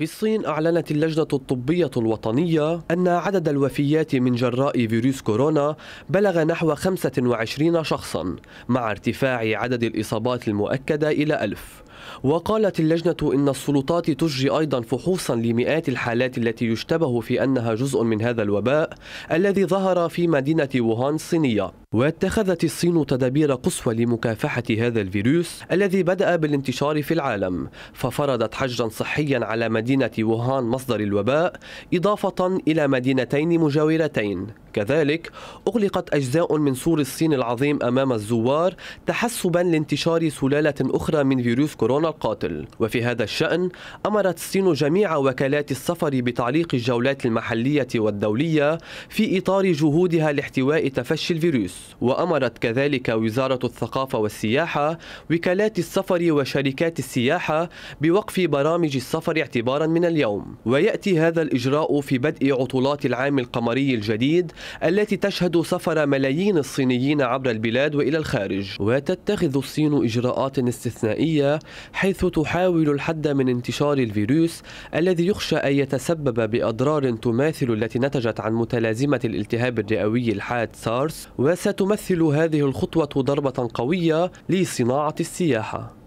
في الصين أعلنت اللجنة الطبية الوطنية أن عدد الوفيات من جراء فيروس كورونا بلغ نحو 25 شخصا مع ارتفاع عدد الإصابات المؤكدة إلى ألف. وقالت اللجنة إن السلطات تجري أيضا فحوصا لمئات الحالات التي يشتبه في أنها جزء من هذا الوباء الذي ظهر في مدينة ووهان الصينية. واتخذت الصين تدابير قصوى لمكافحة هذا الفيروس الذي بدأ بالانتشار في العالم ففرضت حجرا صحيا على مدينة ووهان مصدر الوباء إضافة إلى مدينتين مجاورتين. كذلك أغلقت أجزاء من سور الصين العظيم أمام الزوار تحسبا لانتشار سلالة أخرى من فيروس كورونا القاتل. وفي هذا الشأن أمرت الصين جميع وكالات السفر بتعليق الجولات المحلية والدولية في إطار جهودها لاحتواء تفشي الفيروس. وأمرت كذلك وزارة الثقافة والسياحة وكالات السفر وشركات السياحة بوقف برامج السفر اعتبارا من اليوم. ويأتي هذا الإجراء في بدء عطلات العام القمري الجديد التي تشهد سفر ملايين الصينيين عبر البلاد وإلى الخارج. وتتخذ الصين إجراءات استثنائية حيث تحاول الحد من انتشار الفيروس الذي يخشى أن يتسبب بأضرار تماثل التي نتجت عن متلازمة الالتهاب الرئوي الحاد سارس وستمثل هذه الخطوة ضربة قوية لصناعة السياحة.